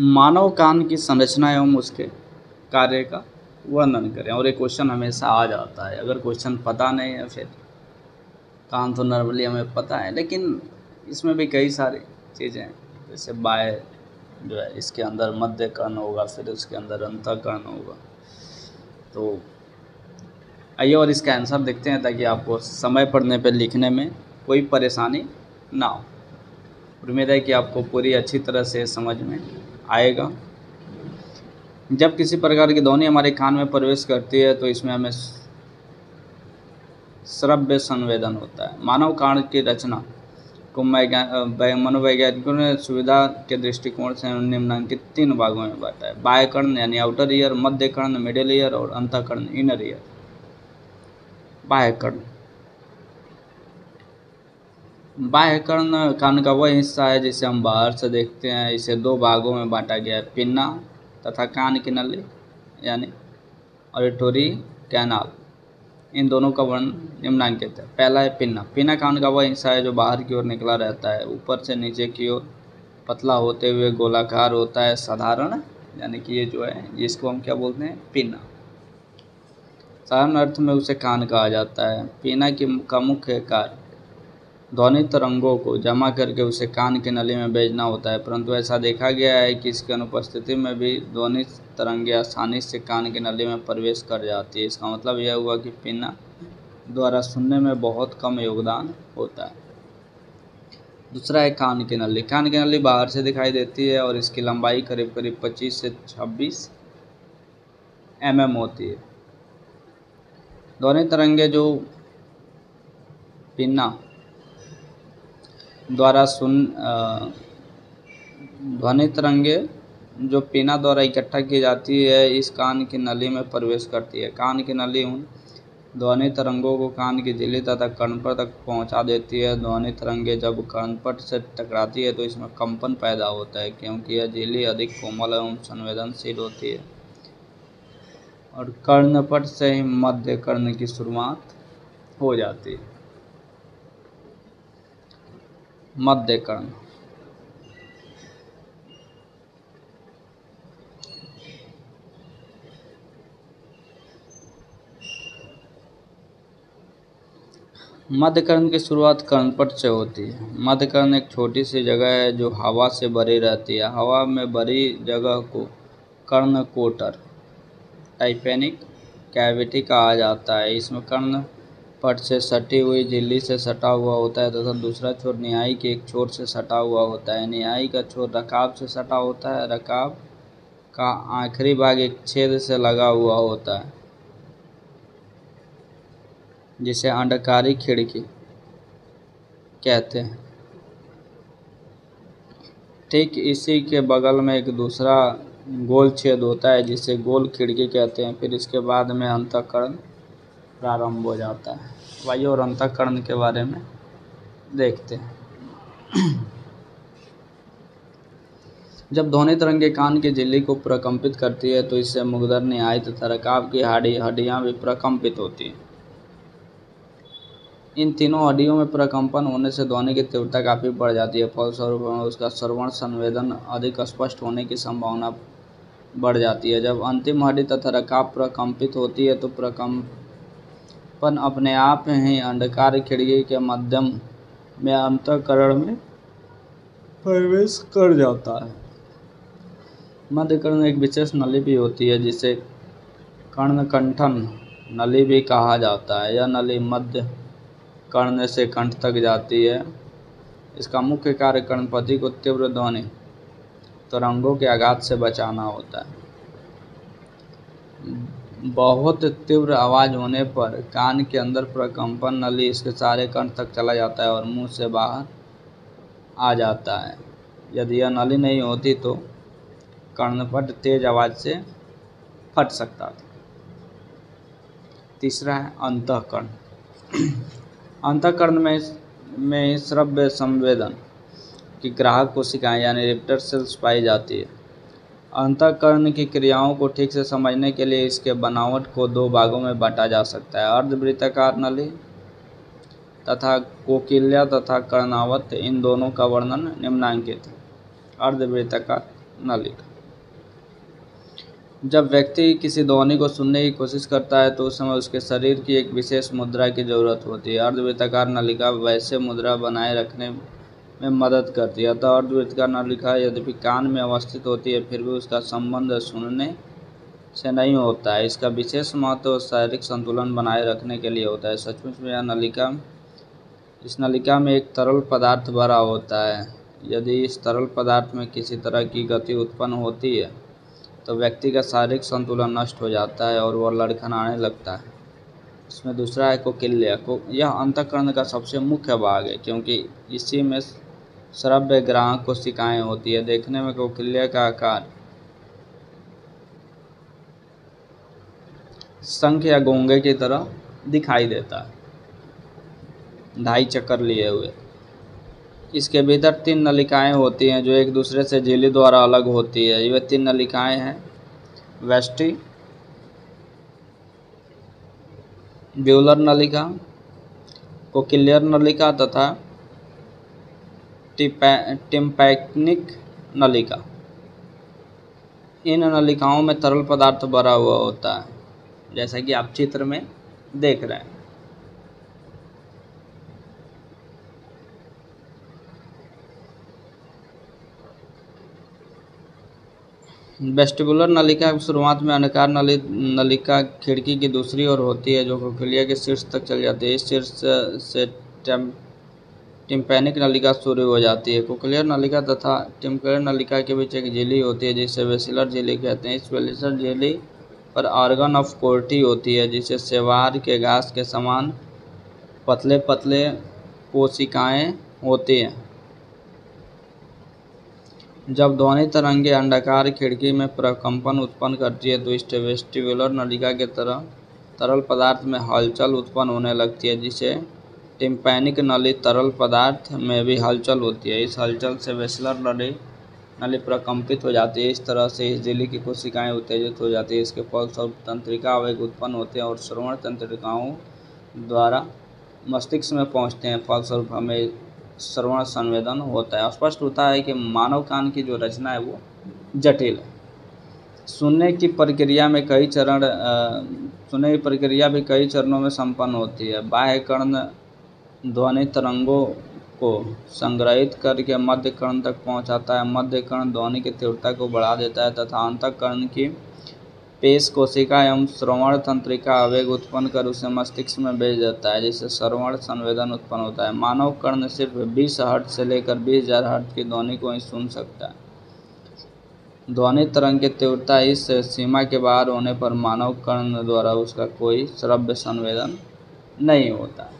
मानव कान की संरचना एवं उसके कार्य का वर्णन करें। और ये क्वेश्चन हमेशा आ जाता है। अगर क्वेश्चन पता नहीं है, फिर कान तो नॉर्मली हमें पता है। लेकिन इसमें भी कई सारी चीज़ें हैं। जैसे बाय जो है, इसके अंदर मध्य कर्ण होगा, फिर उसके अंदर अंतकर्ण होगा। तो आइए और इसका आंसर देखते हैं, ताकि आपको समय पढ़ने पर लिखने में कोई परेशानी ना हो। उम्मीद है कि आपको पूरी अच्छी तरह से समझ में आएगा। जब किसी प्रकार की ध्वनि हमारे कान में प्रवेश करती है तो इसमें हमें श्रव्य संवेदन होता है। मानव कान की रचना को मनोवैज्ञानिकों ने सुविधा के दृष्टिकोण से निम्नलिखित तीन भागों में बांटा है बाह्य कर्ण यानी आउटर ईयर मध्य कर्ण मिडिल ईयर और अंतकर्ण इनर ईयर बाह्य कर्ण बाह्य कर्ण कान का वह हिस्सा है जिसे हम बाहर से देखते हैं। इसे दो भागों में बांटा गया है, पिन्ना तथा कान की नली, यानी ऑडिटोरी कैनाल। इन दोनों का वर्ण निम्नांकित है। पहला है पिन्ना। पिन्ना कान का वह हिस्सा है जो बाहर की ओर निकला रहता है। ऊपर से नीचे की ओर पतला होते हुए गोलाकार होता है, साधारण, यानी कि ये जो है इसको हम क्या बोलते हैं? पिन्ना। साधारण अर्थ में उसे कान कहा जाता है। पीना की, का मुख्य कार्य ध्वनि तरंगों को जमा करके उसे कान की नली में भेजना होता है, परंतु ऐसा देखा गया है कि इसकी अनुपस्थिति में भी ध्वनि तरंगें आसानी से कान की नली में प्रवेश कर जाती है। इसका मतलब यह हुआ कि पीना द्वारा सुनने में बहुत कम योगदान होता है। दूसरा है कान की नली। कान की नली बाहर से दिखाई देती है और इसकी लंबाई करीब करीब 25 से 26 एम mm होती है। ध्वनि तरंगे जो पिन्ना द्वारा सुन ध्वनि तरंगे जो पीना द्वारा इकट्ठा की जाती है, इस कान की नली में प्रवेश करती है। कान की नली उन ध्वनि तरंगों को कान की झिल्ली तथा कर्णपट तक पहुँचा देती है। ध्वनि तरंगे जब कर्णपट से टकराती है तो इसमें कंपन पैदा होता है, क्योंकि यह झिल्ली अधिक कोमल एवं संवेदनशील होती है। और कर्णपट से ही मध्य कर्ण की शुरुआत हो जाती है। मध्य कर्ण मध्य कर्ण की शुरुआत कर्णपट से होती है। मध्य कर्ण एक छोटी सी जगह है जो हवा से भरी रहती है। हवा में भरी जगह को कर्ण कोटर टाइपेनिक कैविटी कहा जाता है। इसमें कर्ण पट से सटी हुई झिल्ली से सटा हुआ होता है तथा दूसरा छोर न्यायी के एक छोर से सटा हुआ होता है। न्यायी का छोर रकाब से सटा होता है। रकाब का आखिरी भाग एक छेद से लगा हुआ होता है, जिसे अंडकारी खिड़की कहते हैं। ठीक इसी के बगल में एक दूसरा गोल छेद होता है, जिसे गोल खिड़की कहते हैं। फिर इसके बाद में अंतकरण प्रारंभ हो जाता है। वायु और अंतकरण के बारे में देखते हैं। जब ध्वनि तरंगे कान की झिल्ली को प्रकंपित करती है तो इससे मुगदर न्याय तथा रकाब की हड्डी हड्डियाँ भी प्रकंपित होती हैं। इन तीनों हड्डियों में प्रकंपन होने से ध्वनि की तीव्रता काफ़ी बढ़ जाती है। फलस्वरूप, उसका श्रवण, संवेदन अधिक स्पष्ट होने की संभावना बढ़ जाती है। जब अंतिम हड्डी तथा रकाब प्रकंपित होती है तो प्रकंपन अपने आप ही अंधकार खिड़की के माध्यम में अंतकरण में प्रवेश कर जाता है। मध्यकर्ण एक विशेष नली भी होती है, जिसे कर्णकंठन नली भी कहा जाता है। यह नली मध्य कर्ण से कंठ तक जाती है। इसका मुख्य कार्य कर्णपति को तीव्र ध्वनि तरंगों के आघात से बचाना होता है। बहुत तीव्र आवाज़ होने पर कान के अंदर प्रकंपन नली इसके सारे कंठ तक चला जाता है और मुँह से बाहर आ जाता है। यदि यह नली नहीं होती तो कर्णपट तेज आवाज़ से फट सकता था। तीसरा है अंतःकरण। अंतःकरण में में श्रव्य संवेदन की ग्राहक को कोशिकाएँ यानी रिप्टर सेल्स पाई जाती है। अंतःकरण की क्रियाओं को ठीक से समझने के लिए इसके बनावट को दो भागों में बांटा जा सकता है। अर्धवृत्ताकार नली तथा कोकिल्या तथा कर्णावत, इन दोनों का वर्णन निम्नांकित है। अर्धवृत्ताकार नलिका जब व्यक्ति किसी ध्वनि को सुनने की कोशिश करता है तो उस समय उसके शरीर की एक विशेष मुद्रा की ज़रूरत होती है। अर्धवृत्ताकार नलिका वैसे मुद्रा बनाए रखने में मदद करती है। अतः अर्धवृत्ताकार नलिका यद्यपि कान में अवस्थित होती है, फिर भी उसका संबंध सुनने से नहीं होता है। इसका विशेष महत्व शारीरिक संतुलन बनाए रखने के लिए होता है। सचमुच में यह नलिका, इस नलिका में एक तरल पदार्थ भरा होता है। यदि इस तरल पदार्थ में किसी तरह की गति उत्पन्न होती है तो व्यक्ति का शारीरिक संतुलन नष्ट हो जाता है और वह लड़खड़ाने लगता है। इसमें दूसरा है कोकिल्या। को, यह अंतकरण का सबसे मुख्य भाग है, क्योंकि इसी में श्रव्य ग्राहक को शिकाएँ होती है। देखने में कोकिल्या का आकार, शंख या गोंगे की तरह दिखाई देता है। ढाई चक्कर लिए हुए। इसके भीतर तीन नलिकाएँ होती हैं जो एक दूसरे से झिल्ली द्वारा अलग होती है। ये तीन नलिकाएँ हैं। वेस्टी, ब्यूलर नलिका, कोकिलियर नलिका तथा टिम्पैक्निक नलिका। इन नलिकाओं में तरल पदार्थ भरा हुआ होता है, जैसा कि आप चित्र में देख रहे हैं। वेस्टिबुलर नलिका की शुरुआत में अनकार नली, नलिका खिड़की की दूसरी ओर होती है, जो कोकिलिया के शीर्ष तक चल जाती है। इस शीर्ष से टेम टिम्पैनिक नलिका शुरू हो जाती है। कोकलियर नलिका तथा टिम्पेयर नलिका के बीच एक झिल्ली होती है, जिसे वेसिलर झिल्ली कहते हैं। इस वेसिलर झिल्ली पर आर्गन ऑफ़ कोर्टी होती है, जिसे सेवार के घास के समान पतले पतले कोशिकाएँ होती हैं। जब ध्वनि तरंगे अंडाकार खिड़की में प्रकंपन उत्पन्न करती है तो इस नलिका के तरह तरल पदार्थ में हलचल उत्पन्न होने लगती है, जिसे टिम्पैनिक नली तरल पदार्थ में भी हलचल होती है। इस हलचल से वेस्लर नली नली प्रकंपित हो जाती है। इस तरह से इस झिल्ली की कोशिकाएँ उत्तेजित हो जाती है। इसके फलस्वरूप तंत्रिका आवेग उत्पन्न होते हैं और श्रवण तंत्रिकाओं द्वारा मस्तिष्क में पहुँचते हैं। फलस्वरूप हमें श्रवण संवेदन होता है। स्पष्ट होता है कि मानव कान की जो रचना है वो जटिल है। सुनने की प्रक्रिया में कई चरण सुनने की प्रक्रिया भी कई चरणों में संपन्न होती है। बाह्य कर्ण ध्वनि तरंगों को संग्रहित करके मध्य कर्ण तक पहुंचाता है। मध्य कर्ण ध्वनि की तीव्रता को बढ़ा देता है तथा अंतकर्ण की पेश कोशिका एवं श्रवण तंत्रिका आवेग उत्पन्न कर उसे मस्तिष्क में भेज देता है, जिससे श्रवण संवेदन उत्पन्न होता है। मानव कर्ण सिर्फ़ 20 हर्ट से लेकर बीस हज़ार हर्ट की ध्वनि को ही सुन सकता है। ध्वनि तरंग की तीव्रता इस सीमा के बाहर होने पर मानव कर्ण द्वारा उसका कोई श्रव्य संवेदन नहीं होता।